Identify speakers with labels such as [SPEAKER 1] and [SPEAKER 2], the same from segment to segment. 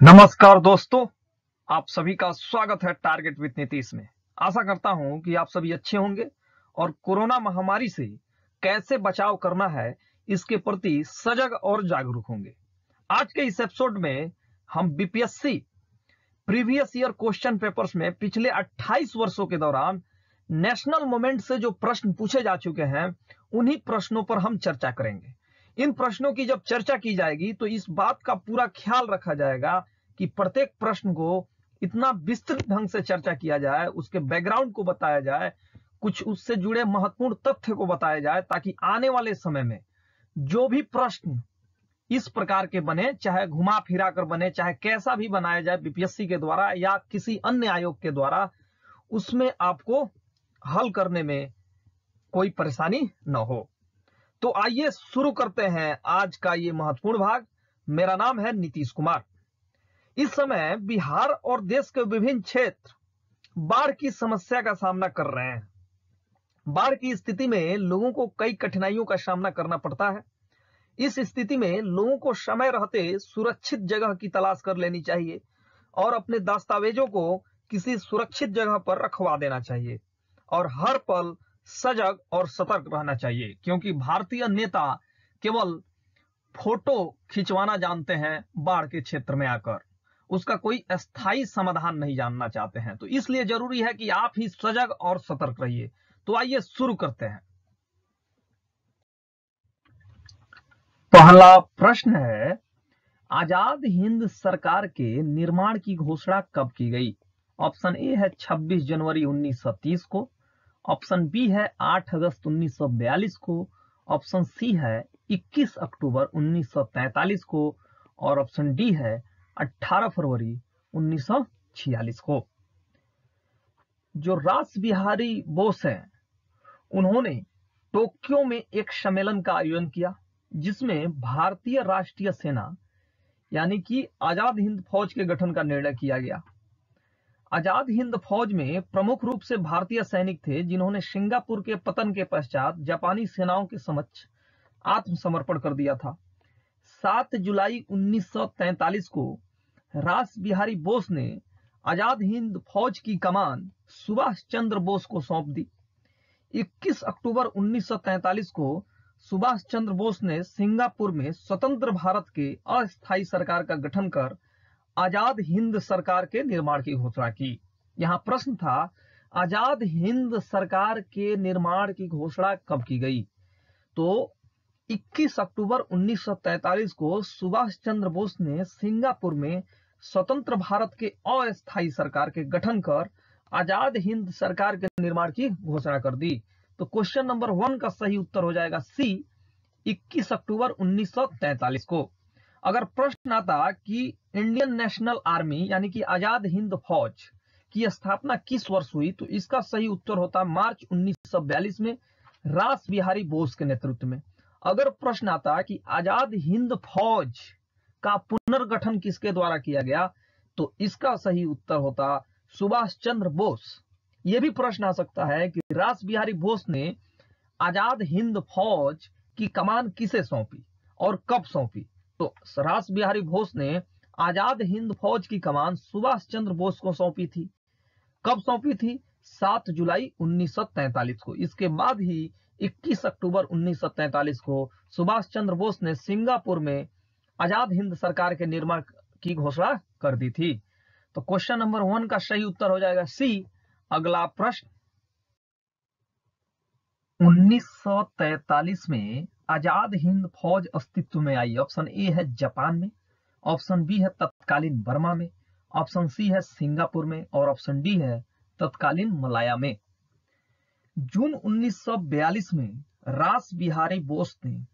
[SPEAKER 1] नमस्कार दोस्तों, आप सभी का स्वागत है टारगेट विथ नीतीश में। आशा करता हूँ कि आप सभी अच्छे होंगे और कोरोना महामारी से कैसे बचाव करना है, इसके प्रति सजग और जागरूक होंगे। आज के इस एपिसोड में हम BPSC previous year question papers में पिछले 28 वर्षों के दौरान नेशनल मोमेंट से जो प्रश्न पूछे जा चुके हैं, उन्हीं प्रश्नों पर हम चर्चा करेंगे। इन प्रश्नों की जब चर्चा की जाएगी तो इस बात का पूरा ख्याल रखा जाएगा कि प्रत्येक प्रश्न को इतना विस्तृत ढंग से चर्चा किया जाए, उसके बैकग्राउंड को बताया जाए, कुछ उससे जुड़े महत्वपूर्ण तथ्य को बताया जाए, ताकि आने वाले समय में जो भी प्रश्न इस प्रकार के बने, चाहे घुमा फिरा कर बने, चाहे कैसा भी बनाया जाए बीपीएससी के द्वारा या किसी अन्य आयोग के द्वारा, उसमें आपको हल करने में कोई परेशानी न हो। तो आइए शुरू करते हैं आज का ये महत्वपूर्ण भाग। मेरा नाम है नीतीश कुमार। इस समय बिहार और देश के विभिन्न क्षेत्र बाढ़ की समस्या का सामना कर रहे हैं। बाढ़ की स्थिति में लोगों को कई कठिनाइयों का सामना करना पड़ता है। इस स्थिति में लोगों को समय रहते सुरक्षित जगह की तलाश कर लेनी चाहिए और अपने दस्तावेजों को किसी सुरक्षित जगह पर रखवा देना चाहिए और हर पल सजग और सतर्क रहना चाहिए, क्योंकि भारतीय नेता केवल फ़ोटो खिंचवाना जानते हैं बाढ़ के क्षेत्र में आकर। उसका कोई अस्थायी समाधान नहीं जानना चाहते हैं। तो इसलिए ज़रूरी है कि आप ही सजग और सतर्क रहिए। तो आइए शुरू करते हैं। पहला प्रश्न है, आज़ाद हिंद सरकार के निर्माण की घोषणा कब की गई? ऑप्शन ए है 26 जनवरी 1930 को। ऑप्शन बी है 8 अगस्त 1942 को, ऑप्शन सी है 21 अक्टूबर 1943 को, और ऑप्शन डी है 18 फरवरी 1946 को। जो रास बिहारी बोस हैं, उन्होंने टोक्यो में एक सम्मेलन का आयोजन किया, जिसमें भारतीय राष्ट्रीय सेना, यानी कि आज़ाद हिंद फौज के गठन का निर्णय किया गया। आज़ाद हिंद फौज में प्रमुख रूप से भारतीय सैनिक थे, जिन्होंने सिंगापुर के पतन के पश्चात जापानी सेनाओं के समक्ष आत्मसमर्पण कर दिया था। 7 जुलाई 1943 को रास बिहारी बोस ने आज़ाद हिंद फौज की कमान सुभाष चंद्र बोस को सौंप दी। 21 अक्टूबर 1943 को सुभाष चंद्र बोस ने सिंगापुर में स्वतंत्र भारत के अस्थायी सरकार का गठन कर आज़ाद हिंद सरकार के निर्माण की घोषणा की। यहाँ प्रश्न था, आज़ाद हिंद सरकार के निर्माण की घोषणा कब की गई? तो 21 अक्टूबर 1943 को सुभाष चंद्र बोस ने सिंगापुर में स्वतंत्र भारत के अस्थायी सरकार के गठन कर आज़ाद हिंद सरकार के निर्माण की घोषणा कर दी। तो क्वेश्चन नंबर वन का सही उत्तर हो जाएगा सी 21 अक्टूबर 1943 को। अगर प्रश्न आता कि इंडियन नेशनल आर्मी, यानी कि आज़ाद हिंद फौज की स्थापना किस वर्ष हुई तो इसका सही उत्तर होता मार्च 1942 में रास बिहारी बोस के नेतृत्व में। अगर प्रश्न आता कि आज़ाद हिंद फौज का पुनर्गठन किसके द्वारा किया गया तो इसका सही उत्तर होता सुभाष चंद्र बोस। यह भी प्रश्न आ सकता है कि रास बिहारी बोस ने आज़ाद हिंद फौज की कमान किसे सौंपी और कब सौंपी? तो रास बिहारी बोस ने आज़ाद हिंद फौज की कमान सुभाष चंद्र बोस को सौंपी थी। कब सौंपी थी? 7 जुलाई 1943 को। इसके बाद ही 21 अक्टूबर 1943 को सुभाष चंद्र बोस ने सिंगापुर में आज़ाद हिंद सरकार के निर्माण की घोषणा कर दी थी। तो क्वेश्चन नंबर वन का सही उत्तर हो जाएगा सी, अगला प्रश्न। 1943 में आज़ाद हिंद फौज अस्तित्व में आई। ऑप्शन ए है जापान में, ऑप्शन बी है तत्कालीन बर्मा में, ऑप्शन सी है सिंगापुर में और ऑप्शन डी है तत्कालीन मलाया में। जून 1942 में रास बिहारी बोस ने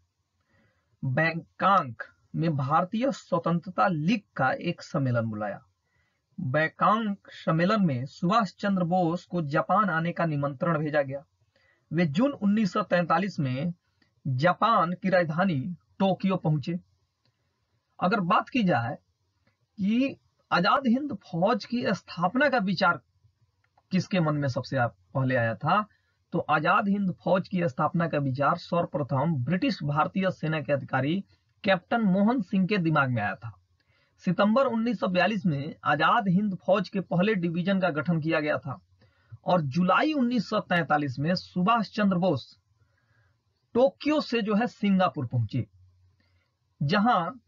[SPEAKER 1] बैंकांक में भारतीय स्वतंत्रता लीग का एक सम्मेलन बुलाया। बैंकांक सम्मेलन में सुभाष चंद्र बोस को जापान आने का निमंत्रण भेजा गया। वे जून 1943 में जापान की राजधानी टोक्यो पहुँचे। अगर बात की जाए कि आज़ाद हिंद फौज की स्थापना का विचार किसके मन में सबसे पहले आया था तो आज़ाद हिंद फौज की स्थापना का विचार सर्वप्रथम ब्रिटिश भारतीय सेना के अधिकारी कैप्टन मोहन सिंह के दिमाग में आया था। सितंबर 1942 में आज़ाद हिंद फौज के पहले डिवीज़न का गठन किया गया था और जुलाई 1943 में सुभाष चंद्र बोस टोक्यो से जो है सिंगापुर पहुँचे, जहाँ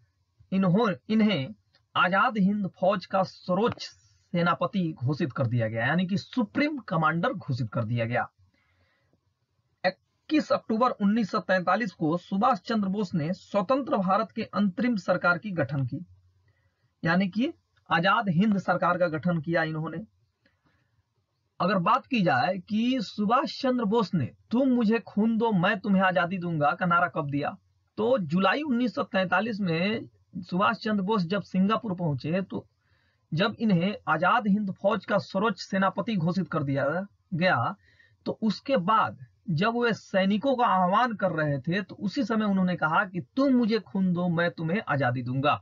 [SPEAKER 1] इन्हों, इन्हें आज़ाद हिंद फौज का सर्वोच्च सेनापति घोषित कर दिया गया, यानी कि सुप्रीम कमांडर घोषित कर दिया गया। 21 अक्टूबर 1943 को सुभाष चंद्र बोस ने स्वतंत्र भारत के अंतरिम सरकार की गठन की, यानी कि आज़ाद हिंद सरकार का गठन किया इन्होंने। अगर बात की जाए कि सुभाष चंद्र बोस ने, तुम मुझे खून दो, मैं तुम्हें आज़ादी दूँगा का नारा कब दिया? तो जुलाई 1943 में सुभाष चंद्र बोस जब सिंगापुर पहुँचे तो जब इन्हें आज़ाद हिंद फौज का सर्वोच्च सेनापति घोषित कर दिया गया तो उसके बाद जब वे सैनिकों का आह्वान कर रहे थे तो उसी समय उन्होंने कहा कि तुम मुझे खून दो, मैं तुम्हें आज़ादी दूँगा।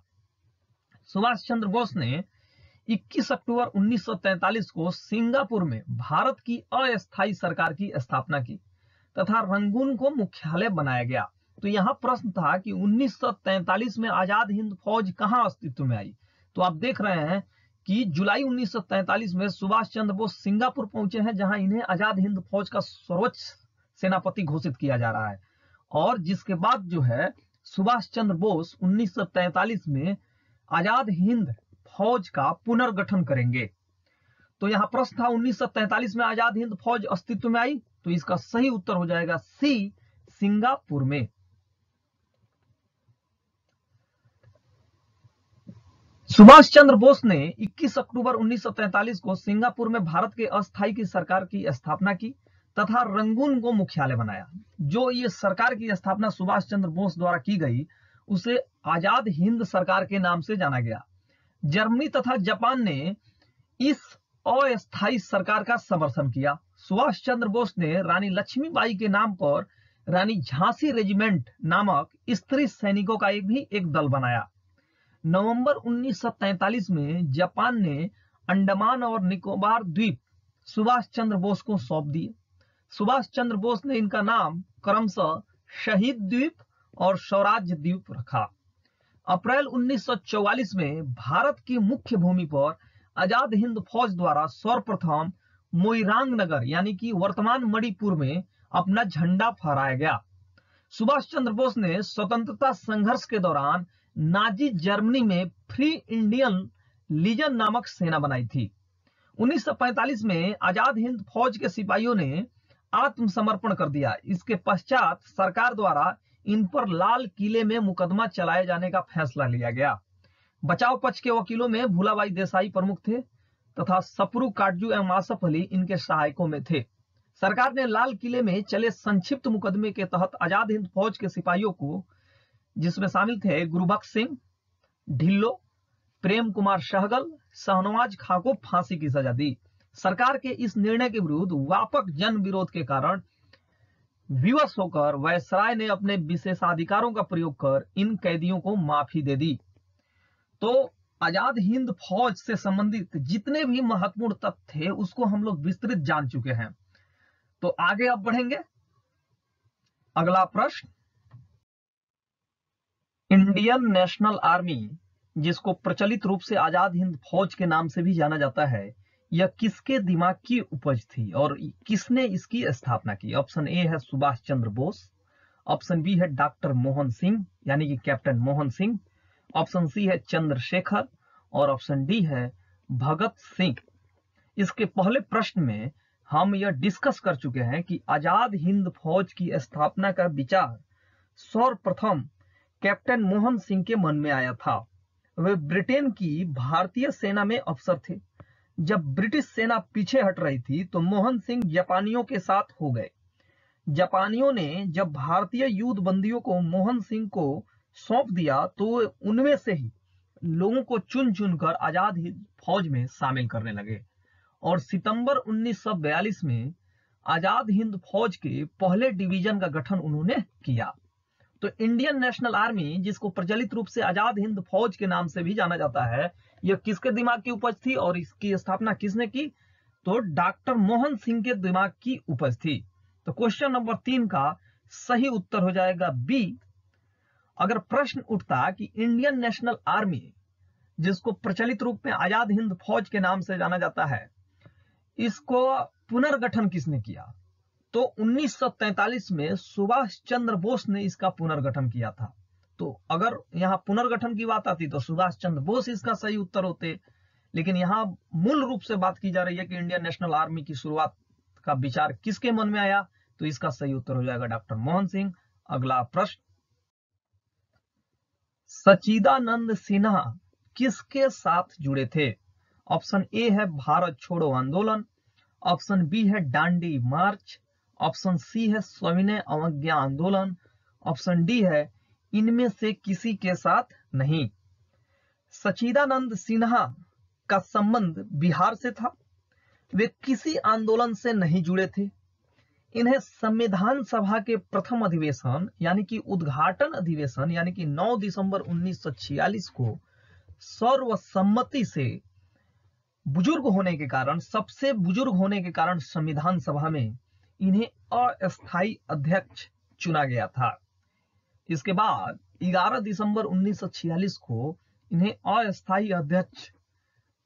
[SPEAKER 1] सुभाष चंद्र बोस ने 21 अक्टूबर 1943 को सिंगापुर में भारत की अस्थायी सरकार की स्थापना की तथा रंगून को मुख्यालय बनाया गया। तो यहाँ प्रश्न था कि 1943 में आज़ाद हिंद फौज कहाँ अस्तित्व में आई? तो आप देख रहे हैं कि जुलाई 1943 में सुभाष चंद्र बोस सिंगापुर पहुँचे हैं, जहाँ इन्हें आज़ाद हिंद फौज का सर्वोच्च सेनापति घोषित किया जा रहा है। और जिसके बाद जो है, सुभाष चंद्र बोस 1943 में आज़ाद हिंद फौज का पुनर्गठन करेंगे। तो यहाँ प्रश्न था 1943 में आज़ाद हिंद फौज अस्तित्व में आई तो इसका सही उत्तर हो जाएगा सी, सिंगापुर में। सुभाष चंद्र बोस ने 21 अक्टूबर 1943 को सिंगापुर में भारत के अस्थायी की सरकार की स्थापना की तथा रंगून को मुख्यालय बनाया। जो ये सरकार की स्थापना सुभाष चंद्र बोस द्वारा की गई, उसे आज़ाद हिंद सरकार के नाम से जाना गया। जर्मनी तथा जापान ने इस अस्थायी सरकार का समर्थन किया। सुभाष चंद्र बोस ने रानी लक्ष्मीबाई के नाम पर रानी झांसी रेजिमेंट नामक स्त्री सैनिकों का एक भी एक दल बनाया। नवंबर 1943 में जापान ने अंडमान और निकोबार द्वीप सुभाष चंद्र बोस को सौंप दिए। सुभाष चंद्र बोस ने इनका नाम क्रमशः शहीद द्वीप और स्वराज्य द्वीप रखा। अप्रैल 1944 में भारत की मुख्य भूमि पर आज़ाद हिंद फौज द्वारा सर्वप्रथम मोइरांग नगर यानी कि वर्तमान मणिपुर में अपना झंडा फहराया गया। सुभाष चंद्र बोस ने स्वतंत्रता संघर्ष के दौरान नाजी जर्मनी में फ्री इंडियन लीजन नामक सेना बनाई थी। 1945 में आज़ाद हिंद फौज के सिपाहियों ने आत्मसमर्पण कर दिया। इसके पश्चात सरकार द्वारा इन पर लाल किले में मुकदमा चलाए जाने का फैसला लिया गया। बचाव पक्ष के वकीलों में भूलाबाई देसाई प्रमुख थे तथा सपरू काटजू एवं आसफ अली इनके सहायकों में थे। सरकार ने लाल किले में चले संक्षिप्त मुकदमे के तहत आज़ाद हिंद फौज के सिपाहियों को, जिसमें शामिल थे गुरुबख्श सिंह, ढिल्लो, प्रेम कुमार सहगल शहनवाज खां को फांसी की सजा दी। सरकार के इस निर्णय के विरुद्ध व्यापक जन विरोध के कारण विवश होकर वायसराय ने अपने विशेषाधिकारों का प्रयोग कर इन कैदियों को माफ़ी दे दी। तो आज़ाद हिंद फौज से संबंधित जितने भी महत्वपूर्ण तथ्य थे, उसको हम लोग विस्तृत जान चुके हैं। तो आगे आप बढ़ेंगे। अगला प्रश्न। इंडियन नेशनल आर्मी, जिसको प्रचलित रूप से आज़ाद हिंद फौज के नाम से भी जाना जाता है यह किसके दिमाग की उपज थी और किसने इसकी स्थापना की? ऑप्शन ए है सुभाष चंद्र बोस। ऑप्शन बी है डॉक्टर मोहन सिंह, यानी कि captain Mohan Singh. Option C है चंद्रशेखर और ऑप्शन डी है भगत सिंह। इसके पहले प्रश्न में हम यह डिस्कस कर चुके हैं कि आज़ाद हिंद फौज की स्थापना का विचार सर्वप्रथम कैप्टन मोहन सिंह के मन में आया था। वे ब्रिटेन की भारतीय सेना में अफसर थे। जब ब्रिटिश सेना पीछे हट रही थी तो मोहन सिंह जापानियों के साथ हो गए। जापानियों ने जब भारतीय युद्ध बंदियों को मोहन सिंह को सौंप दिया तो उनमें से ही लोगों को चुन चुनकर आज़ाद फौज में शामिल करने लगे। और सितंबर 1942 में आज़ाद हिंद फौज के पहले डिवीज़न का गठन उन्होंने किया। तो इंडियन नेशनल आर्मी, जिसको प्रचलित रूप से आज़ाद हिंद फौज के नाम से भी जाना जाता है यह किसके दिमाग की उपज थी और इसकी स्थापना किसने की? तो डॉक्टर मोहन सिंह के दिमाग की उपज थी। तो क्वेश्चन नंबर तीन का सही उत्तर हो जाएगा बी। अगर प्रश्न उठता कि इंडियन नेशनल आर्मी, जिसको प्रचलित रूप में आज़ाद हिंद फौज के नाम से जाना जाता है, इसको पुनर्गठन किसने किया? तो 1943 में सुभाष चंद्र बोस ने इसका पुनर्गठन किया था। तो अगर यहाँ पुनर्गठन की बात आती तो सुभाष चंद्र बोस इसका सही उत्तर होते। लेकिन यहाँ मूल रूप से बात की जा रही है कि इंडियन नेशनल आर्मी की शुरुआत का विचार किसके मन में आया तो इसका सही उत्तर हो जाएगा डॉक्टर मोहन सिंह। अगला प्रश्न। सचिदानंद सिन्हा किसके साथ जुड़े थे? ऑप्शन ए है भारत छोड़ो आंदोलन, ऑप्शन बी है डांडी मार्च, ऑप्शन सी है सविनय अवज्ञा आंदोलन, ऑप्शन डी है इनमें से किसी के साथ नहीं। सचिदानंद सिन्हा का संबंध बिहार से था। वे किसी आंदोलन से नहीं जुड़े थे। इन्हें संविधान सभा के प्रथम अधिवेशन, यानी कि उद्घाटन अधिवेशन, यानी कि 9 दिसंबर 1946 को सर्वसम्मति से बुज़ुर्ग होने के कारण, सबसे बुज़ुर्ग होने के कारण संविधान सभा में इन्हें अस्थायी अध्यक्ष चुना गया था। इसके बाद 11 दिसंबर 1946 को इन्हें अस्थायी अध्यक्ष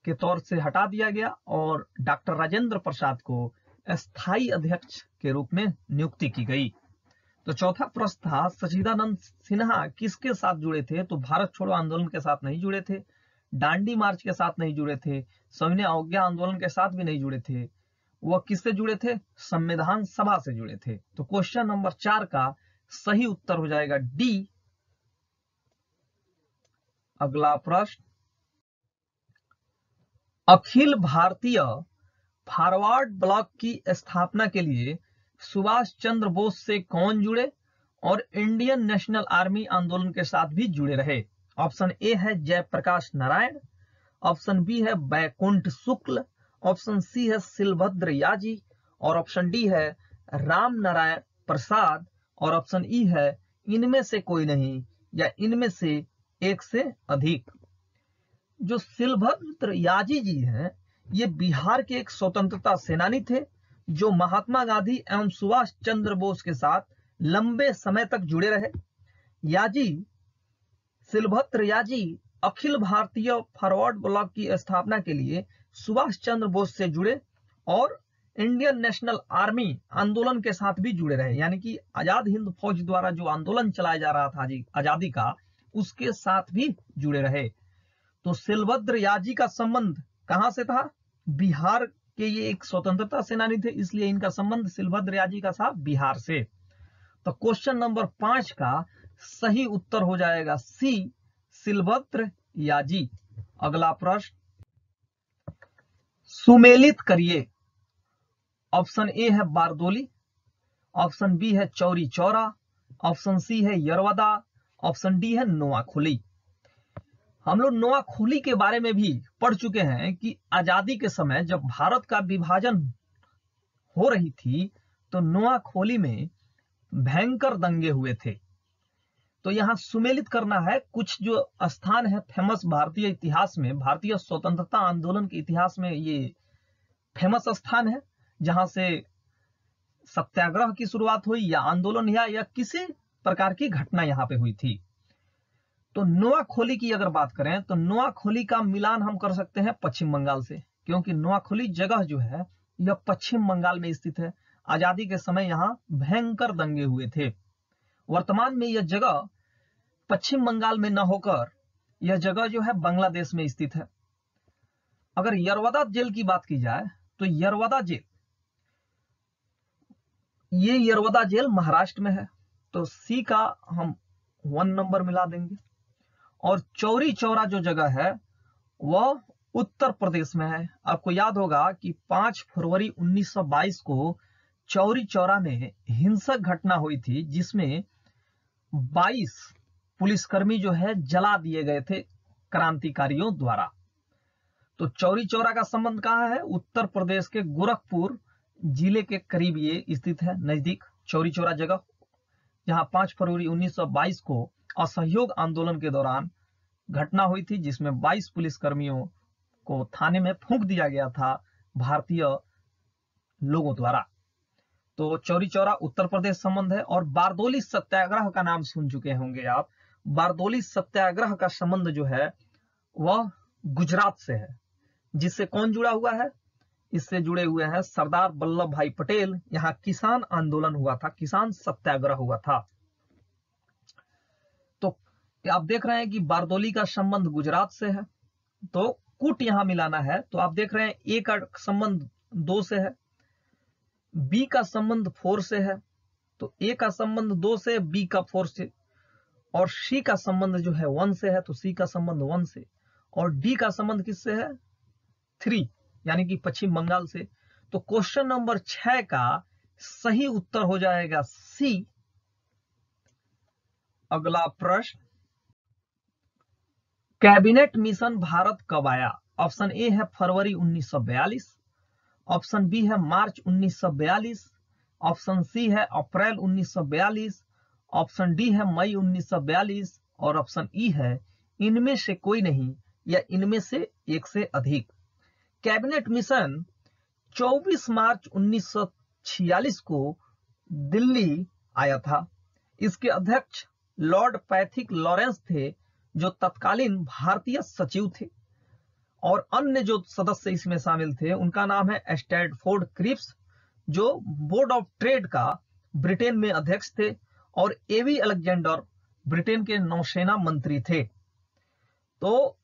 [SPEAKER 1] के तौर से हटा दिया गया और डॉक्टर राजेंद्र प्रसाद को स्थायी अध्यक्ष के रूप में नियुक्ति की गई। तो चौथा प्रश्न था सचिदानंद सिन्हा किसके साथ जुड़े थे? तो भारत छोड़ो आंदोलन के साथ नहीं जुड़े थे, डांडी मार्च के साथ नहीं जुड़े थे, सविनय अवज्ञा आंदोलन के साथ भी नहीं जुड़े थे, वह किससे जुड़े थे? संविधान सभा से जुड़े थे। तो क्वेश्चन नंबर चार का सही उत्तर हो जाएगा डी। अगला प्रश्न। अखिल भारतीय फॉरवर्ड ब्लॉक की स्थापना के लिए सुभाष चंद्र बोस से कौन जुड़े और इंडियन नेशनल आर्मी आंदोलन के साथ भी जुड़े रहे? ऑप्शन ए है जयप्रकाश नारायण, ऑप्शन बी है बैकुंठ शुक्ल, ऑप्शन सी है सिलभद्र याजी और ऑप्शन डी है राम नारायण प्रसाद। और ऑप्शन ई है, इनमें से कोई नहीं, या इनमें से एक से अधिक। जो सिलभद्र याजी जी हैं, ये बिहार के एक स्वतंत्रता सेनानी थे, जो महात्मा गांधी एवं सुभाष चंद्र बोस के साथ लंबे समय तक जुड़े रहे। याजी सिलभद्र याजी अखिल भारतीय फॉरवर्ड ब्लॉक की स्थापना के लिए सुभाष चंद्र बोस से जुड़े और इंडियन नेशनल आर्मी आंदोलन के साथ भी जुड़े रहे। यानी कि आज़ाद हिंद फौज द्वारा जो आंदोलन चलाया जा रहा था जी, आज़ादी का, उसके साथ भी जुड़े रहे। तो सिलभद्र याजी का संबंध कहाँ से था? बिहार के ये एक स्वतंत्रता सेनानी थे, इसलिए इनका संबंध सिलभद्र याजी का था बिहार से। तो क्वेश्चन नंबर पाँच का सही उत्तर हो जाएगा सी सिलभद्र याजी। अगला प्रश्न। सुमेलित करिए। ऑप्शन ए है बारदोली, ऑप्शन बी है चौरी चौरा, ऑप्शन सी है यरवदा, ऑप्शन डी है नोआखोली। हम लोग नोआखोली के बारे में भी पढ़ चुके हैं कि आज़ादी के समय जब भारत का विभाजन हो रही थी तो नोआखोली में भयंकर दंगे हुए थे। तो यहाँ सुमेलित करना है, कुछ जो स्थान है फ़ेमस भारतीय इतिहास में, भारतीय स्वतंत्रता आंदोलन के इतिहास में ये फ़ेमस स्थान है। जहाँ से सत्याग्रह की शुरुआत हुई या आंदोलन या, या किसी प्रकार की घटना यहाँ पे हुई थी। तो नोआखोली की अगर बात करें तो नोआखोली का मिलान हम कर सकते हैं पश्चिम बंगाल से क्योंकि नोआखोली जगह जो है यह पश्चिम बंगाल में स्थित है। आज़ादी के समय यहाँ भयंकर दंगे हुए थे। वर्तमान में यह जगह पश्चिम बंगाल में न होकर यह जगह जो है बांग्लादेश में स्थित है। अगर यरवदा जेल की बात की जाए तो यरवदा जेल ये यरवदा जेल महाराष्ट्र में है तो सी का हम वन नंबर मिला देंगे। और चौरी चौरा जो जगह है वह उत्तर प्रदेश में है। आपको याद होगा कि 5 फरवरी 1922 को चौरी चौरा में हिंसक घटना हुई थी, जिसमें 22 पुलिसकर्मी जो है जला दिए गए थे क्रांतिकारियों द्वारा। तो चौरी चौरा का संबंध कहाँ है? उत्तर प्रदेश के गोरखपुर ज़िले के करीब ये स्थित है, नज़दीक चौरी चौरा जगह, जहाँ 5 फरवरी 1922 को असहयोग आंदोलन के दौरान घटना हुई थी, जिसमें 22 पुलिसकर्मियों को थाने में फूंक दिया गया था भारतीय लोगों द्वारा। तो चौरी चौरा उत्तर प्रदेश संबंध है और बारदोली सत्याग्रह का नाम सुन चुके होंगे आप। बारदोली सत्याग्रह का संबंध जो है, वह गुजरात से है, जिससे कौन जुड़ा हुआ है? इससे जुड़े हुए हैं सरदार वल्लभ भाई पटेल। यहाँ किसान आंदोलन हुआ था, किसान सत्याग्रह हुआ था। तो आप देख रहे हैं कि बारदोली का संबंध गुजरात से है। तो कुट यहाँ मिलाना है। तो आप देख रहे हैं ए का संबंध दो से है, बी का संबंध फोर से है। तो ए का संबंध दो से, बी का फोर से, और सी का संबंध जो है वन से है। तो सी का संबंध वन से, और डी का संबंध किससे है? थ्री। यानी कि पश्चिम बंगाल से तो क्वेश्चन नंबर छह का सही उत्तर हो जाएगा सी अगला प्रश्न। कैबिनेट मिशन भारत कब आया? ऑप्शन ए है फरवरी 1942 ऑप्शन बी है मार्च 1942 ऑप्शन सी है अप्रैल 1942 ऑप्शन डी है मई 1942 और ऑप्शन ई e है इनमें से कोई नहीं या इनमें से एक से अधिक। कैबिनेट मिशन 24 मार्च 1946 को दिल्ली आया था। इसके अध्यक्ष लॉर्ड पैथिक लॉरेंस थे, जो तत्कालीन भारतीय सचिव थे। और अन्य जो सदस्य इसमें शामिल थे, उनका नाम है स्टैडफोर्ड क्रिप्स, जो बोर्ड ऑफ़ ट्रेड का ब्रिटेन में अध्यक्ष थे, और एवी अलेक्जेंडर ब्रिटेन के नौसेना मंत्री थे। तो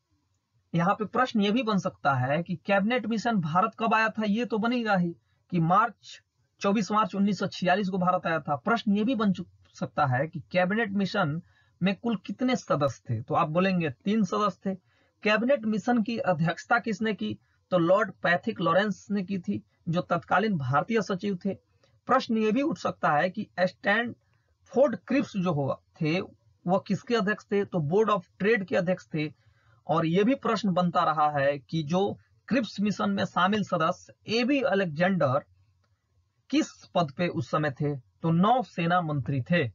[SPEAKER 1] यहाँ पे प्रश्न ये भी बन सकता है कि कैबिनेट मिशन भारत कब आया था? ये तो बनेगा ही कि मार्च 24 मार्च 1946 को भारत आया था। प्रश्न ये भी बन सकता है कि कैबिनेट मिशन में कुल कितने सदस्य थे? तो आप बोलेंगे तीन सदस्य थे। कैबिनेट मिशन की अध्यक्षता किसने की? तो लॉर्ड पैथिक लॉरेंस ने की थी, जो तत्कालीन भारतीय सचिव थे। प्रश्न ये भी उठ सकता है कि स्टैंड फोर्ड क्रिप्स जो हुआ थे वह किसके अध्यक्ष थे? तो बोर्ड ऑफ़ ट्रेड के अध्यक्ष थे। और यह भी प्रश्न बनता रहा है कि जो क्रिप्स मिशन में शामिल सदस्य, ए बी अलेक्जेंडर, किस पद पे उस समय थे? तो नौ सेना मंत्री थे।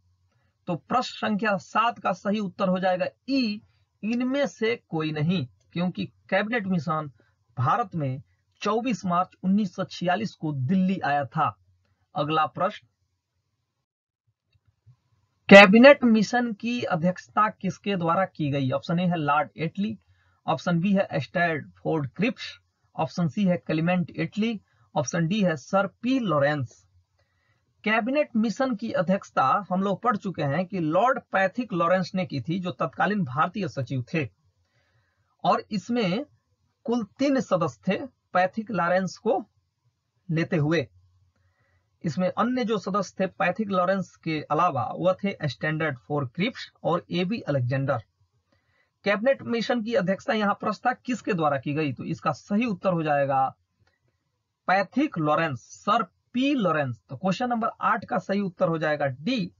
[SPEAKER 1] तो प्रश्न संख्या सात का सही उत्तर हो जाएगा ई। इनमें से कोई नहीं, क्योंकि कैबिनेट मिशन भारत में 24 मार्च 1946 को दिल्ली आया था। अगला प्रश्न कैबिनेट मिशन की अध्यक्षता किसके द्वारा की गई? ऑप्शन ए है लॉर्ड एटली, ऑप्शन बी है Stafford Cripps, option C है क्लिमेंट एटली, ऑप्शन डी है sir P Lawrence. Cabinet mission की अध्यक्षता हम लोग पढ़ चुके हैं कि लॉर्ड पैथिक लॉरेंस ने की थी, जो तत्कालीन भारतीय सचिव थे। और इसमें कुल तीन सदस्य थे पैथिक लॉरेंस को लेते हुए। इसमें अन्य जो सदस्य थे, पैथिक लॉरेंस के अलावा, वह थे स्टैंडर्ड फोर क्रिप्स और A B Alexander. Cabinet mission की अध्यक्षता यहाँ प्रस्ताव किसके द्वारा की गई? तो इसका सही उत्तर हो जाएगा Pethick Lawrence, sir P Lawrence. तो क्वेश्चन नंबर आठ का सही उत्तर हो जाएगा डी।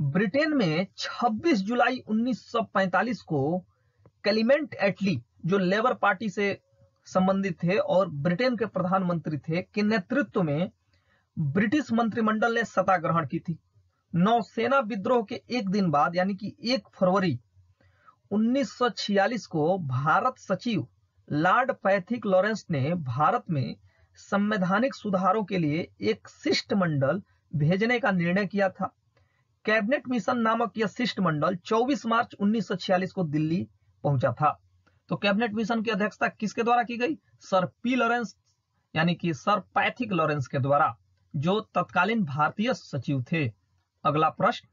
[SPEAKER 1] ब्रिटेन में 26 जुलाई 1945 को कैलिमेंट एटली, जो लेबर पार्टी से संबंधित थे और ब्रिटेन के प्रधानमंत्री थे के नेतृत्व में ब्रिटिश मंत्रिमंडल ने सत्ता ग्रहण की थी। नौसेना विद्रोह के एक दिन बाद, यानी कि एक फरवरी 1946 को भारत सचिव लॉर्ड पैथिक लॉरेंस ने भारत में संवैधानिक सुधारों के लिए एक शिष्टमंडल भेजने का निर्णय किया था। कैबिनेट मिशन नामक यह शिष्टमंडल 24 मार्च 1946 को दिल्ली पहुँचा था। तो कैबिनेट मिशन की अध्यक्षता किसके द्वारा की गई? सर पी लॉरेंस, यानी कि सर पैथिक लॉरेंस के द्वारा, जो तत्कालीन भारतीय सचिव थे। अगला प्रश्न।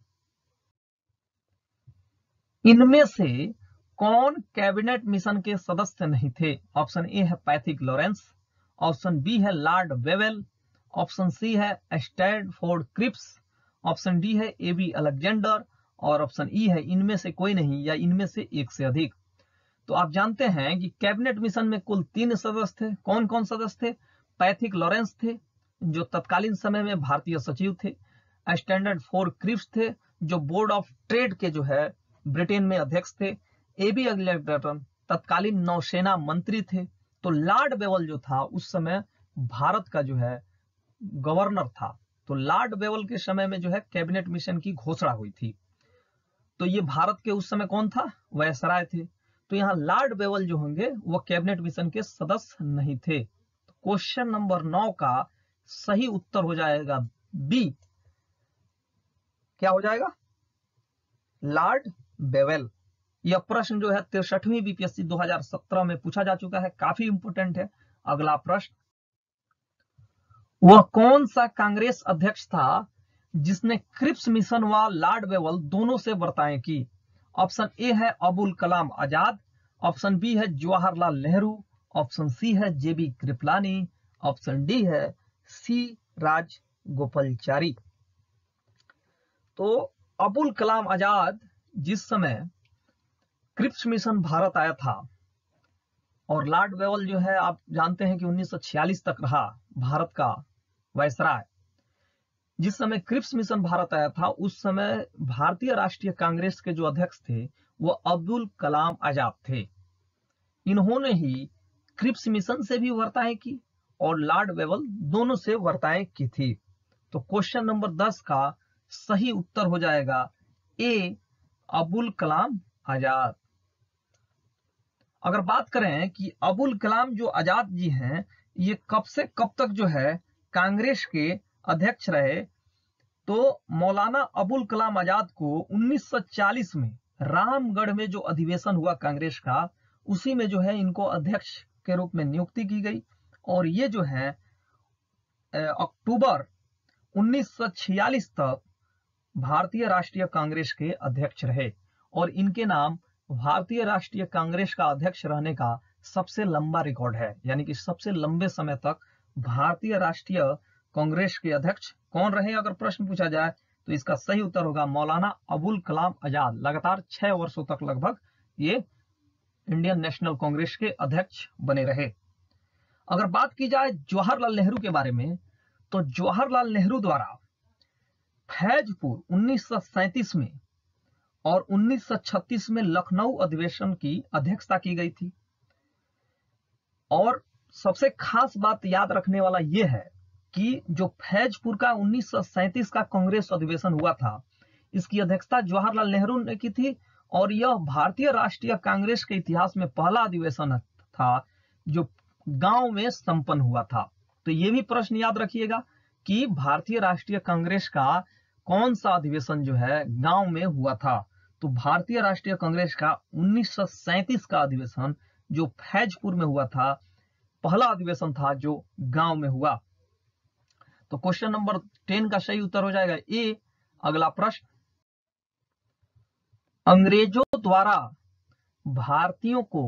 [SPEAKER 1] इनमें से कौन कैबिनेट मिशन के सदस्य नहीं थे? ऑप्शन ए है पैथिक लॉरेंस, ऑप्शन बी है लॉर्ड वेवेल, ऑप्शन सी है स्टैडफोर्ड क्रिप्स, ऑप्शन डी है ए बी अलेक्जेंडर, और ऑप्शन ई e है इनमें से कोई नहीं या इनमें से एक से अधिक। तो आप जानते हैं कि कैबिनेट मिशन में कुल तीन सदस्य थे। कौन कौन सदस्य थे? पैथिक लॉरेंस थे, जो तत्कालीन समय में भारतीय सचिव थे। स्टैंडर्ड फोर क्रिप्स थे, जो बोर्ड ऑफ़ ट्रेड के जो है, ब्रिटेन में अध्यक्ष थे। ए बी अलेक्जेंडर तत्कालीन नौसेना मंत्री थे। तो लॉर्ड बेवल जो था, उस समय भारत का जो है, गवर्नर था। तो लॉर्ड बेवल के समय में जो है, कैबिनेट मिशन की घोषणा हुई थी। तो ये भारत के उस समय कौन था? वयसराय थे। तो यहाँ लॉर्ड बेवल जो होंगे, वो कैबिनेट मिशन के सदस्य नहीं थे। तो क्वेश्चन नंबर नौ का सही उत्तर हो जाएगा बी। क्या हो जाएगा? Lord Wavell. यह प्रश्न जो है तिरसठवीं बीपीएससी 2017 में पूछा जा चुका है, काफ़ी इंपोर्टेंट है। अगला प्रश्न, वह कौन सा कांग्रेस अध्यक्ष था जिसने क्रिप्स मिशन व लॉर्ड बेवल दोनों से वर्ताएँ की? ऑप्शन ए है अबुल कलाम आज़ाद, ऑप्शन बी है जवाहरलाल नेहरू, ऑप्शन सी है जेबी कृपलानी, ऑप्शन डी है सी राज गोपालचारी। तो अबुल कलाम आज़ाद जिस समय क्रिप्स मिशन भारत आया था, और लॉर्ड वेवल जो है, आप जानते हैं कि 1946 तक रहा भारत का वायसराय। जिस समय क्रिप्स मिशन भारत आया था, उस समय भारतीय राष्ट्रीय कांग्रेस के जो अध्यक्ष थे, वो अब्दुल कलाम आज़ाद थे। इन्होंने ही क्रिप्स मिशन से भी वार्ताएँ की और लॉर्ड वेवल दोनों से वार्ताएँ की थी। तो क्वेश्चन नंबर दस का सही उत्तर हो जाएगा ए अबुल कलाम आज़ाद। अगर बात करें कि अबुल कलाम जो आज़ाद जी हैं, ये कब से कब तक जो है कांग्रेस के अध्यक्ष रहे तो मौलाना अबुल कलाम आज़ाद को 1940 में रामगढ़ में जो अधिवेशन हुआ कांग्रेस का, उसी में जो है इनको अध्यक्ष के रूप में नियुक्ति की गई। और ये जो है अक्टूबर 1946 तक भारतीय राष्ट्रीय कांग्रेस के अध्यक्ष रहे। और इनके नाम भारतीय राष्ट्रीय कांग्रेस का अध्यक्ष रहने का सबसे लंबा रिकॉर्ड है, यानी कि सबसे लंबे समय तक भारतीय राष्ट्रीय कांग्रेस के अध्यक्ष कौन रहे, अगर प्रश्न पूछा जाए तो इसका सही उत्तर होगा मौलाना अबुल कलाम आज़ाद। लगातार छह वर्षों तक लगभग ये इंडियन नेशनल कांग्रेस के अध्यक्ष बने रहे। अगर बात की जाए जवाहरलाल नेहरू के बारे में तो जवाहरलाल नेहरू द्वारा फैजपुर 1937 में और 1936 में लखनऊ अधिवेशन की अध्यक्षता की गई थी। और सबसे खास बात याद रखने वाला यह है कि जो फैजपुर का 1937 का कांग्रेस अधिवेशन हुआ था, इसकी अध्यक्षता जवाहरलाल नेहरू ने की थी, और यह भारतीय राष्ट्रीय कांग्रेस के इतिहास में पहला अधिवेशन था जो गाँव में संपन्न हुआ था। तो ये भी प्रश्न याद रखिएगा कि भारतीय राष्ट्रीय कांग्रेस का कौन सा अधिवेशन जो है गाँव में हुआ था। तो भारतीय राष्ट्रीय कांग्रेस का 1937 का अधिवेशन जो फैजपुर में हुआ था, पहला अधिवेशन था जो गाँव में हुआ। तो क्वेश्चन नंबर टेन का सही उत्तर हो जाएगा ए, अगला प्रश्न। अंग्रेज़ों द्वारा भारतीयों को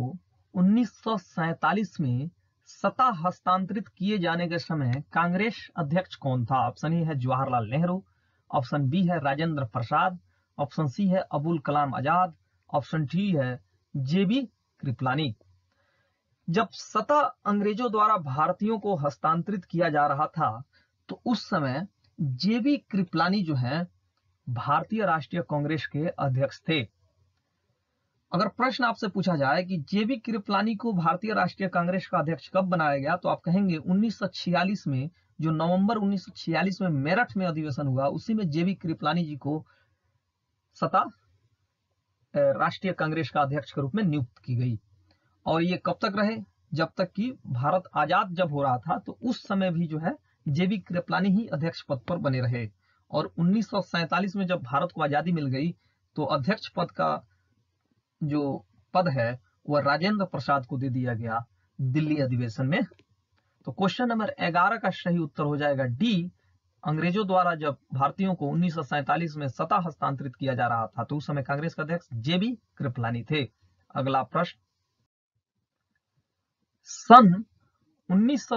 [SPEAKER 1] 1947 में सत्ता हस्तांतरित किए जाने के समय कांग्रेस अध्यक्ष कौन था? ऑप्शन ए है जवाहरलाल नेहरू ऑप्शन बी है राजेंद्र प्रसाद ऑप्शन सी है अबुल कलाम आज़ाद ऑप्शन डी है जेबी कृपलानी। जब सतह अंग्रेज़ों द्वारा भारतीयों को हस्तांतरित किया जा रहा था तो उस समय जेबी कृपलानी जो है, भारतीय राष्ट्रीय कांग्रेस के अध्यक्ष थे। अगर प्रश्न आपसे पूछा जाए कि जेबी कृपलानी को भारतीय राष्ट्रीय कांग्रेस का अध्यक्ष कब बनाया गया तो आप कहेंगे 1946 में, जो नवंबर 1946 में मेरठ में अधिवेशन हुआ, उसी में जेबी कृपलानी जी को सता राष्ट्रीय कांग्रेस का अध्यक्ष के रूप में नियुक्त की गई। और ये कब तक रहे? जब तक कि भारत आज़ाद जब हो रहा था तो उस समय भी जो है जेबी कृपलानी ही अध्यक्ष पद पर बने रहे। और उन्नीस में जब भारत को आज़ादी मिल गई तो अध्यक्ष पद का जो पद है, वह राजेंद्र प्रसाद को दे दिया गया दिल्ली अधिवेशन में। तो क्वेश्चन नंबर ग्यारह का सही उत्तर हो जाएगा डी। अंग्रेज़ों द्वारा जब भारतीयों को उन्नीस में सत्ता हस्तांतरित किया जा रहा था तो उस समय कांग्रेस के अध्यक्ष जेबी कृपलानी थे। अगला प्रश्न। सन उन्नीस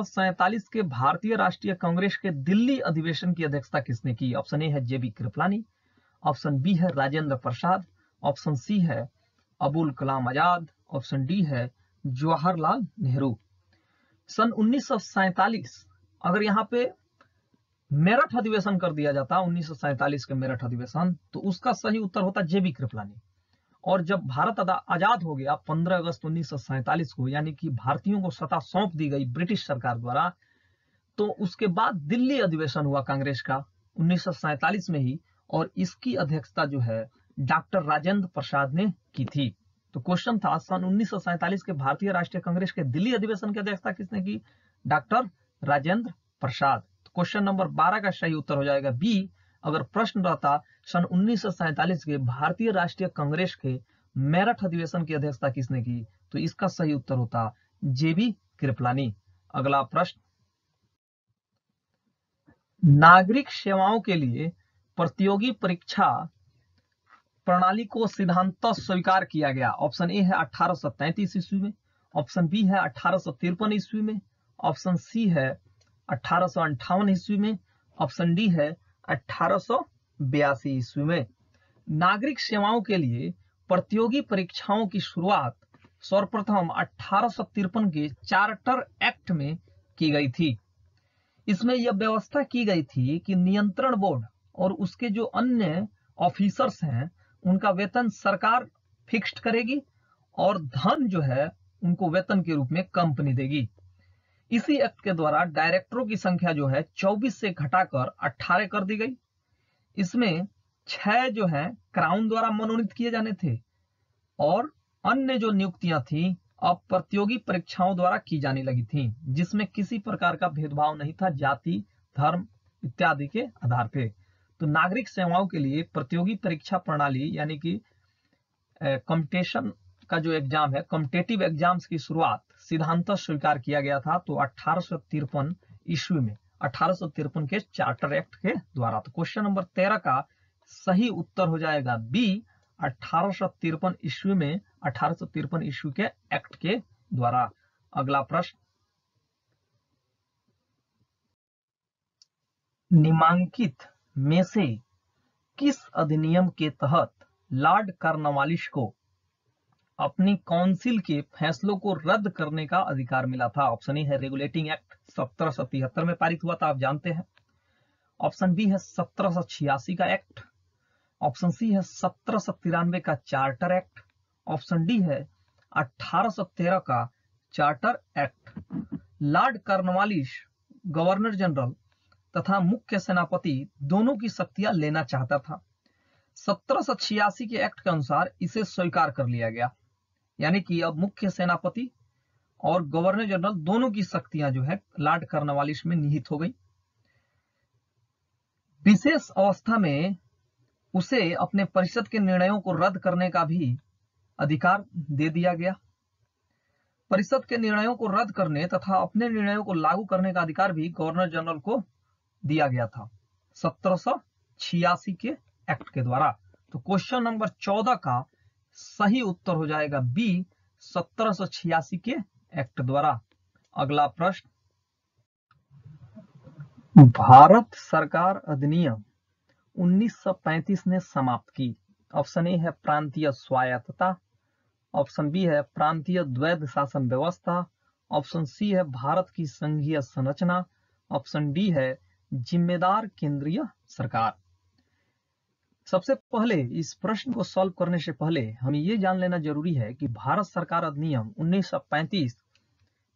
[SPEAKER 1] के भारतीय राष्ट्रीय कांग्रेस के दिल्ली अधिवेशन की अध्यक्षता किसने की? ऑप्शन ए है जेबी कृपलानी, ऑप्शन बी है राजेंद्र प्रसाद, ऑप्शन सी है अबुल कलाम आज़ाद, ऑप्शन डी है जवाहरलाल नेहरू। सन उन्नीस अगर यहाँ पे मेरठ अधिवेशन कर दिया जाता, उन्नीस के मेरठ अधिवेशन तो उसका सही उत्तर होता जेबी कृपलानी। और जब भारत आज़ाद हो गया 15 अगस्त उन्नीस को, यानी कि भारतीयों को सत्ता सौंप दी गई ब्रिटिश सरकार द्वारा तो उसके बाद दिल्ली अधिवेशन हुआ कांग्रेस का, उन्नीस में ही, और इसकी अध्यक्षता जो है, डॉक्टर राजेंद्र प्रसाद ने की थी। तो क्वेश्चन था, सन उन्नीस के भारतीय राष्ट्रीय कांग्रेस के दिल्ली अधिवेशन की अध्यक्षता किसने की? डॉक्टर राजेंद्र प्रसाद। तो क्वेश्चन नंबर 12 का सही उत्तर हो जाएगा बी अगर प्रश्न रहता, सन उन्नीस के भारतीय राष्ट्रीय कांग्रेस के मेरठ अधिवेशन की अध्यक्षता किसने की? तो इसका सही उत्तर होता, जेबी कृपलानी। अगला प्रश्न। नागरिक सेवाओं के लिए प्रतियोगी परीक्षा प्रणाली को सिद्धांत स्वीकार किया गया। ऑप्शन ए है अठारह ईस्वी में, ऑप्शन बी है अठारह सौ तिरपन ईस्वी में, ऑप्शन सी है अठारह ईस्वी में, ऑप्शन डी है अठारह सौ बयासी ईस्वी में नागरिक सेवाओं के लिए प्रतियोगी परीक्षाओं की शुरुआत सर्वप्रथम अठारह सौ तिरपन के चार्टर एक्ट में की गई थी। इसमें यह व्यवस्था की गई थी कि नियंत्रण बोर्ड और उसके जो अन्य ऑफिसर्स हैं, उनका वेतन सरकार फिक्स्ड करेगी और धन जो है, उनको वेतन के रूप में कंपनी देगी। इसी एक्ट के द्वारा डायरेक्टरों की संख्या जो है 24 से घटाकर 18 कर दी गई। इसमें छह जो है, क्राउन द्वारा मनोनीत किए जाने थे और अन्य जो नियुक्तियाँ थी अब प्रतियोगी परीक्षाओं द्वारा की जाने लगी थी, जिसमें किसी प्रकार का भेदभाव नहीं था, जाति, धर्म इत्यादि के आधार पे। तो नागरिक सेवाओं के लिए प्रतियोगी परीक्षा प्रणाली, यानी कि कॉम्पिटिशन का जो एग्ज़ाम है, कॉम्पिटेटिव एग्ज़ाम्स की शुरुआत सिद्धांत स्वीकार किया गया था तो अठारह ईस्वी में, अठारह सौ तिरपन के चार्टर एक्ट के द्वारा। तो क्वेश्चन नंबर तेरह का सही उत्तर हो जाएगा बी, अठारह ईस्वी में, अठारह ईस्वी के एक्ट के द्वारा। अगला प्रश्न। निमांकित में से किस अधिनियम के तहत लॉर्ड कार्नवालिस को अपनी काउंसिल के फैसलों को रद्द करने का अधिकार मिला था। ऑप्शन ए है रेगुलेटिंग एक्ट सत्रह सौ तिहत्तर में पारित हुआ था, आप जानते हैं। ऑप्शन बी है सत्रह सौ छियासी का एक्ट। ऑप्शन सी है सत्रह सौ तिरानवे का चार्टर एक्ट। ऑप्शन डी है 1813 का charter act. Lord Cornwallis governor general तथा मुख्य सेनापति दोनों की शक्तियाँ लेना चाहता था। सत्रह सौ छियासी के एक्ट के अनुसार इसे स्वीकार कर लिया गया। यानी कि अब मुख्य सेनापति और गवर्नर जनरल दोनों की शक्तियाँ जो है लॉर्ड कर्नवालिस में निहित हो गई। विशेष अवस्था में उसे अपने परिषद के निर्णयों को रद्द करने का भी अधिकार दे दिया गया। परिषद के निर्णयों को रद्द करने तथा अपने निर्णयों को लागू करने का अधिकार भी गवर्नर जनरल को दिया गया था सत्रह सौ छियासी के एक्ट के द्वारा। तो क्वेश्चन नंबर चौदह का सही उत्तर हो जाएगा बी सत्रह सौ छियासी के एक्ट द्वारा। अगला प्रश्न। भारत सरकार अधिनियम 1935 ने समाप्त की। ऑप्शन ए है प्रांतीय स्वायत्तता, ऑप्शन बी है प्रांतीय द्वैध शासन व्यवस्था, ऑप्शन सी है भारत की संघीय संरचना, ऑप्शन डी है जिम्मेदार केंद्रीय सरकार। सबसे पहले इस प्रश्न को सॉल्व करने से पहले हमें ये जान लेना ज़रूरी है कि भारत सरकार अधिनियम 1935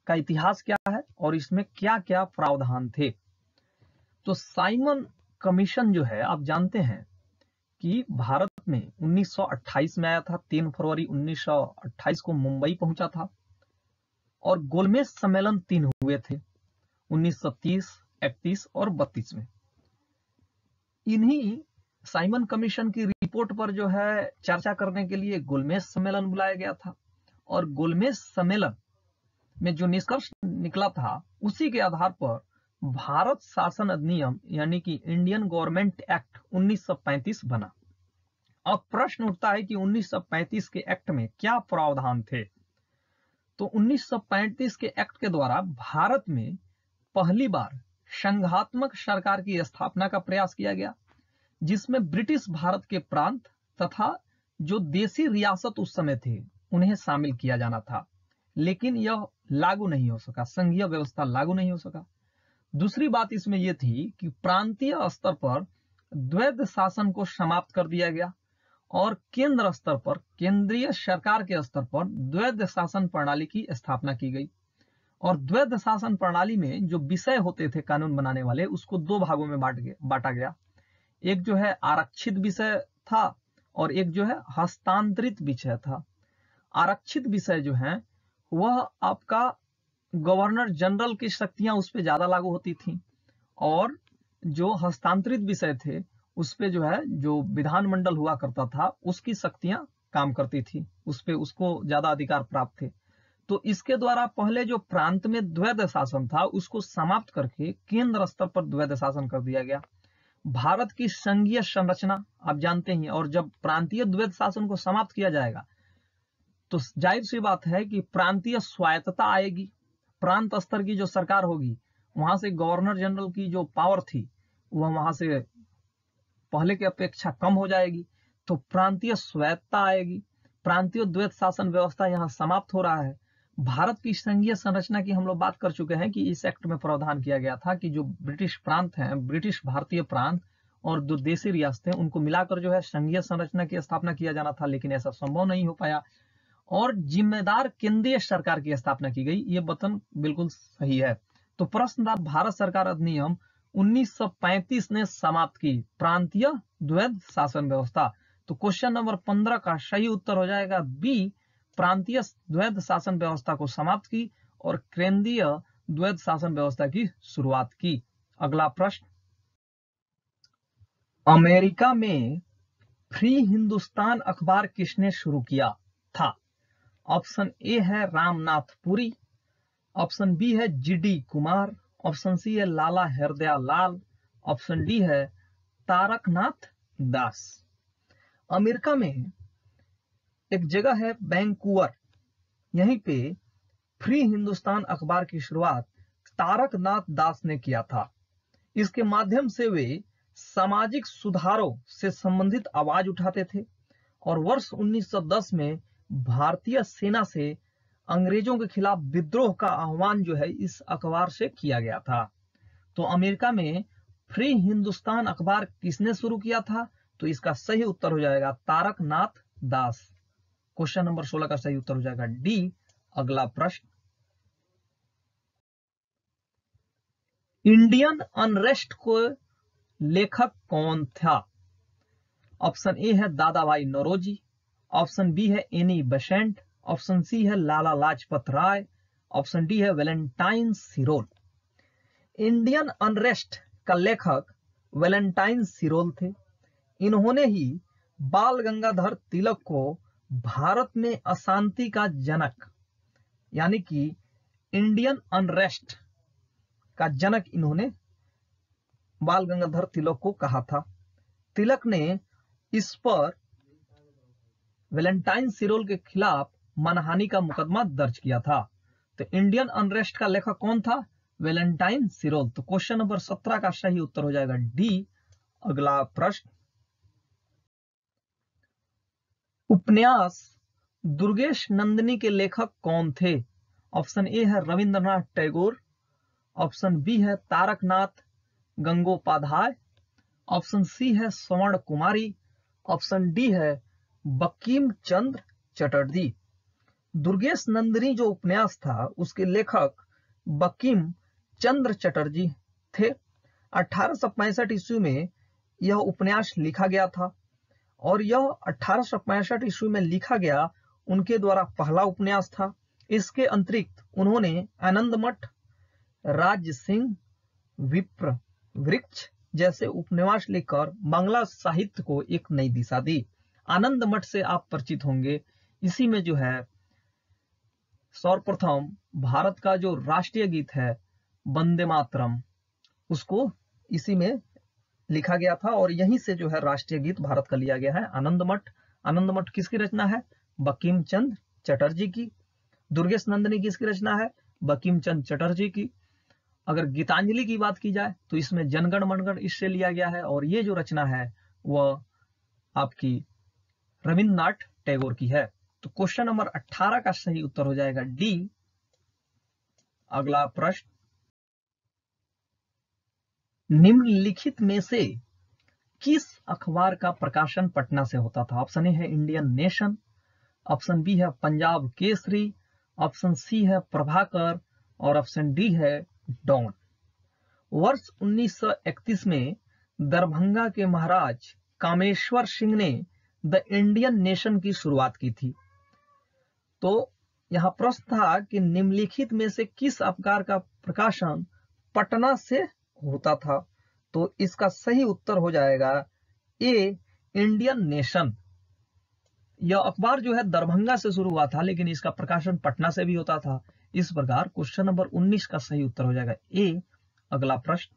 [SPEAKER 1] का इतिहास क्या है और इसमें क्या क्या प्रावधान थे? तो साइमन कमीशन जो है, आप जानते हैं कि भारत में 1928 में आया था 3 फरवरी 1928 को मुंबई पहुँचा था और गोलमेज सम्मेलन तीन हुए थे 1930 इकतीस और बत्तीस में। इन्हीं साइमन कमीशन की रिपोर्ट पर जो है चर्चा करने के लिए गोलमेज सम्मेलन बुलाया गया था और गोलमेज सम्मेलन में जो निष्कर्ष निकला था, उसी के आधार पर भारत शासन अधिनियम, यानी कि इंडियन गवर्नमेंट एक्ट 1935 बना। अब प्रश्न उठता है कि 1935 के एक्ट में क्या प्रावधान थे? तो 1935 के एक्ट के द्वारा भारत में पहली बार संघात्मक सरकार की स्थापना का प्रयास किया गया। जिसमें ब्रिटिश भारत के प्रांत तथा जो देसी रियासत उस समय थे, उन्हें शामिल किया जाना था। लेकिन यह लागू नहीं हो सका, संघीय व्यवस्था लागू नहीं हो सका। दूसरी बात इसमें यह थी कि प्रांतीय स्तर पर द्वैध शासन को समाप्त कर दिया गया और केंद्र स्तर पर, केंद्रीय सरकार के स्तर पर द्वैध शासन प्रणाली की स्थापना की गई। और द्वैध शासन प्रणाली में जो विषय होते थे कानून बनाने वाले, उसको दो भागों में बांट बांटा गया। एक जो है आरक्षित विषय था और एक जो है हस्तांतरित विषय था। आरक्षित विषय जो है, वह आपका गवर्नर जनरल की शक्तियाँ उस पर ज़्यादा लागू होती थी और जो हस्तांतरित विषय थे, उस पर जो है, जो विधानमंडल हुआ करता था, उसकी शक्तियाँ काम करती थी, उस पर उसको ज़्यादा अधिकार प्राप्त थे। तो इसके द्वारा पहले जो प्रांत में द्वैध शासन था, उसको समाप्त करके केंद्र स्तर पर द्वैध शासन कर दिया गया। भारत की संघीय संरचना आप जानते हैं, और जब प्रांतीय द्वैध शासन को समाप्त किया जाएगा तो ज़ाहिर सी बात है कि प्रांतीय स्वायत्तता आएगी। प्रांत स्तर की जो सरकार होगी, वहाँ से गवर्नर जनरल की जो पावर थी, वह वहाँ से पहले की अपेक्षा कम हो जाएगी तो प्रांतीय स्वायत्ता आएगी। प्रांतीय द्वैत शासन व्यवस्था यहाँ समाप्त हो रहा है। भारत की संघीय संरचना की हम लोग बात कर चुके हैं कि इस एक्ट में प्रावधान किया गया था कि जो ब्रिटिश प्रांत हैं, ब्रिटिश भारतीय प्रांत और जो देशी रियासतें उनको मिलाकर जो है संघीय संरचना की स्थापना किया जाना था, लेकिन ऐसा संभव नहीं हो पाया। और जिम्मेदार केंद्रीय सरकार की स्थापना की गई, ये वतन बिल्कुल सही है। तो प्रश्न था, भारत सरकार अधिनियम 1935 ने समाप्त की, प्रांतीय द्वैध शासन व्यवस्था। तो क्वेश्चन नंबर 15 का सही उत्तर हो जाएगा, बी प्रांतीय द्वैध शासन व्यवस्था को समाप्त की और केंद्रीय द्वैध शासन व्यवस्था की शुरुआत की। अगला प्रश्न। अमेरिका में फ्री हिंदुस्तान अखबार किसने शुरू किया था? ऑप्शन ए है रामनाथ पुरी, ऑप्शन बी है जीडी कुमार, ऑप्शन सी है लाला हृदया लाल ऑप्शन डी है तारकनाथ दास। अमेरिका में एक जगह है बैंकुअर यहीं पे फ्री हिंदुस्तान अखबार की शुरुआत तारकनाथ दास ने किया था। इसके माध्यम से वे सामाजिक सुधारों से संबंधित आवाज़ उठाते थे और वर्ष 1910 में भारतीय सेना से अंग्रेज़ों के खिलाफ विद्रोह का आह्वान जो है इस अखबार से किया गया था। तो अमेरिका में फ्री हिंदुस्तान अखबार किसने शुरू किया था? तो इसका सही उत्तर हो जाएगा तारकनाथ दास। क्वेश्चन नंबर 16 का सही उत्तर हो जाएगा डी, अगला प्रश्न। इंडियन अनरेस्ट को लेखक कौन था? ऑप्शन ए है Dadabhai Naoroji, option B है एनी बसेंट ऑप्शन सी है लाला लाजपत राय, ऑप्शन डी है वेलेंटाइन सिरोल। इंडियन अनरेस्ट का लेखक वेलेंटाइन सिरोल थे। इन्होंने ही बाल गंगाधर तिलक को भारत में अशांति का जनक, यानी कि इंडियन अनरेस्ट का जनक इन्होंने बाल गंगाधर तिलक को कहा था। तिलक ने इस पर वेलेंटाइन सिरोल के खिलाफ मनहानि का मुकदमा दर्ज किया था। तो इंडियन अनरेस्ट का लेखक कौन था? वेलेंटाइन सिरोल तो क्वेश्चन नंबर सत्रह का सही उत्तर हो जाएगा डी। अगला प्रश्न। उपन्यास, दुर्गेश नंदिनी के लेखक कौन थे? ऑप्शन ए है रविंद्रनाथ टैगोर, ऑप्शन बी है तारकनाथ गंगोपाध्याय, ऑप्शन सी है स्वर्ण कुमारी, ऑप्शन डी है बकीम चंद्र चटर्जी। दुर्गेश नंदिनी जो उपन्यास था, उसके लेखक बकीम चंद्र चटर्जी थे। अठारह सौ पैंसठ ईस्वी में यह उपन्यास लिखा गया था। और यह अठारह ईस्वी में लिखा गया उनके द्वारा पहला उपन्यास था। इसके अंतरिक्त उन्होंने आनंद मठ राज सिंह विप्र, वृक्ष जैसे उपन्यास लिखकर बांग्ला साहित्य को एक नई दिशा दी। आनंद मठ से आप परिचित होंगे। इसी में जो है, सर्वप्रथम भारत का जो राष्ट्रीय गीत है वंदे मातरम, उसको इसी में लिखा गया था और यहीं से जो है राष्ट्रीय गीत भारत का लिया गया है। आनंद मठ। आनंद मठ किसकी रचना है? बकीम चंद चटर्जी की। दुर्गेश नंदनी किसकी रचना है? बकीम चंद चटर्जी की। अगर गीतांजलि की बात की जाए तो इसमें जनगण मनगण इससे लिया गया है और ये जो रचना है, वह आपकी रविन्द्रनाथ टैगोर की है। तो क्वेश्चन नंबर 18 का सही उत्तर हो जाएगा डी। अगला प्रश्न। निम्नलिखित में से किस अखबार का प्रकाशन पटना से होता था? ऑप्शन ए है इंडियन नेशन, ऑप्शन बी है पंजाब केसरी, ऑप्शन सी है प्रभाकर और ऑप्शन डी है डॉन। वर्ष 1931 में दरभंगा के महाराज कामेश्वर सिंह ने द इंडियन नेशन की शुरुआत की थी। तो यहाँ प्रश्न था कि निम्नलिखित में से किस अखबार का प्रकाशन पटना से होता था तो इसका सही उत्तर हो जाएगा ए, इंडियन नेशन। यह अखबार जो है दरभंगा से शुरू हुआ था, लेकिन इसका प्रकाशन पटना से भी होता था। इस प्रकार क्वेश्चन नंबर 19 का सही उत्तर हो जाएगा ए, अगला प्रश्न।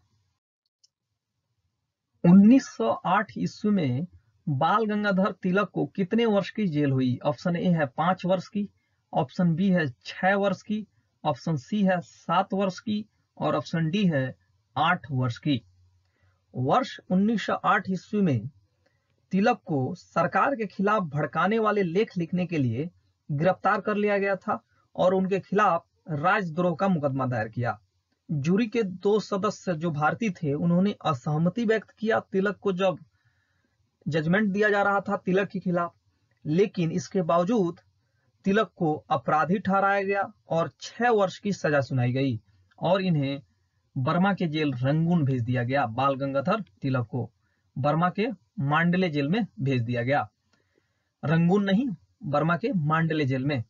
[SPEAKER 1] 1908 ईस्वी में बाल गंगाधर तिलक को कितने वर्ष की जेल हुई? ऑप्शन ए है पाँच वर्ष की, ऑप्शन बी है छह वर्ष की, ऑप्शन सी है सात वर्ष की, और ऑप्शन डी है आठ वर्ष की। वर्ष 1908 ईस्वी में तिलक को सरकार के खिलाफ भड़काने वाले लेख लिखने के लिए गिरफ़्तार कर लिया गया था और उनके खिलाफ राजद्रोह का मुकदमा दायर किया। जूरी के दो सदस्य जो भारतीय थे, उन्होंने असहमति व्यक्त किया। तिलक को जब जजमेंट दिया जा रहा था तिलक के खिलाफ, लेकिन इसके बावजूद तिलक को अपराधी ठहराया गया और छह वर्ष की सजा सुनाई गई और इन्हें बर्मा के जेल रंगून भेज दिया गया बाल गंगाधर तिलक को। बर्मा के मांडले जेल में भेज दिया गया। रंगून नहीं, बर्मा के मांडले जेल में।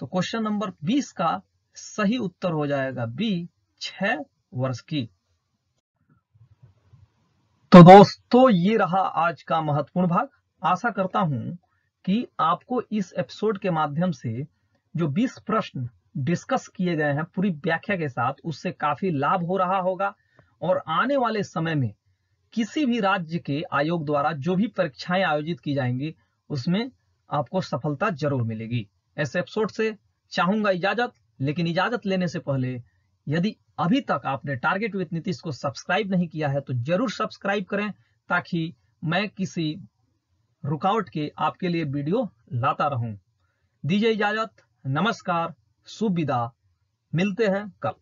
[SPEAKER 1] तो क्वेश्चन नंबर 20 का सही उत्तर हो जाएगा बी, छह वर्ष की। तो दोस्तों, ये रहा आज का महत्वपूर्ण भाग। आशा करता हूँ कि आपको इस एपिसोड के माध्यम से जो 20 प्रश्न डिस्कस किए गए हैं पूरी व्याख्या के साथ, उससे काफ़ी लाभ हो रहा होगा। और आने वाले समय में किसी भी राज्य के आयोग द्वारा जो भी परीक्षाएँ आयोजित की जाएँगी, उसमें आपको सफलता ज़रूर मिलेगी। ऐसे एपिसोड से चाहूँगा इजाज़त, लेकिन इजाज़त लेने से पहले, यदि अभी तक आपने टारगेट विद नीतीश को सब्सक्राइब नहीं किया है तो ज़रूर सब्सक्राइब करें, ताकि मैं किसी रुकावट के आपके लिए वीडियो लाता रहूँ। दीजिए इजाज़त, नमस्कार। सुविधा मिलते हैं कल।